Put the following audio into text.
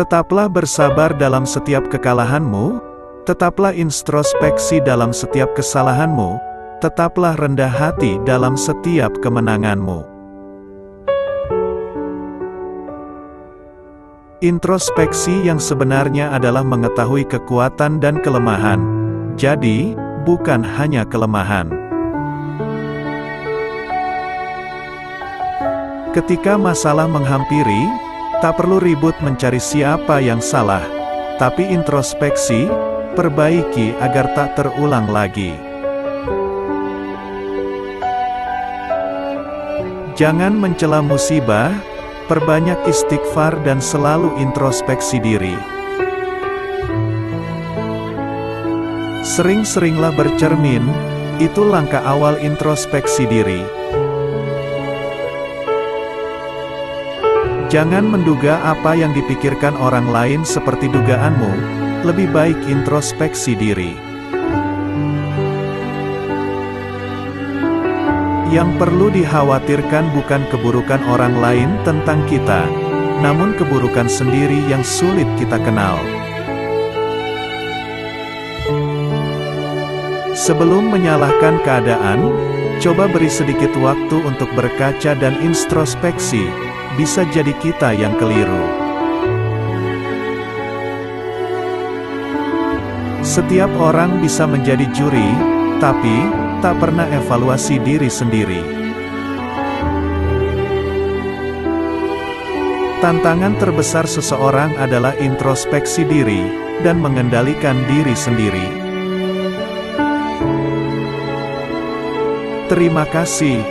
Tetaplah bersabar dalam setiap kekalahanmu, tetaplah introspeksi dalam setiap kesalahanmu, tetaplah rendah hati dalam setiap kemenanganmu. Introspeksi yang sebenarnya adalah mengetahui kekuatan dan kelemahan, jadi bukan hanya kelemahan. Ketika masalah menghampiri, tak perlu ribut mencari siapa yang salah, tapi introspeksi, perbaiki agar tak terulang lagi. Jangan mencela musibah, perbanyak istighfar dan selalu introspeksi diri. Sering-seringlah bercermin, itu langkah awal introspeksi diri. Jangan menduga apa yang dipikirkan orang lain seperti dugaanmu, lebih baik introspeksi diri. Yang perlu dikhawatirkan bukan keburukan orang lain tentang kita, namun keburukan sendiri yang sulit kita kenal. Sebelum menyalahkan keadaan, coba beri sedikit waktu untuk berkaca dan introspeksi, bisa jadi kita yang keliru. Setiap orang bisa menjadi juri, tapi tak pernah evaluasi diri sendiri. Tantangan terbesar seseorang adalah introspeksi diri dan mengendalikan diri sendiri. Terima kasih.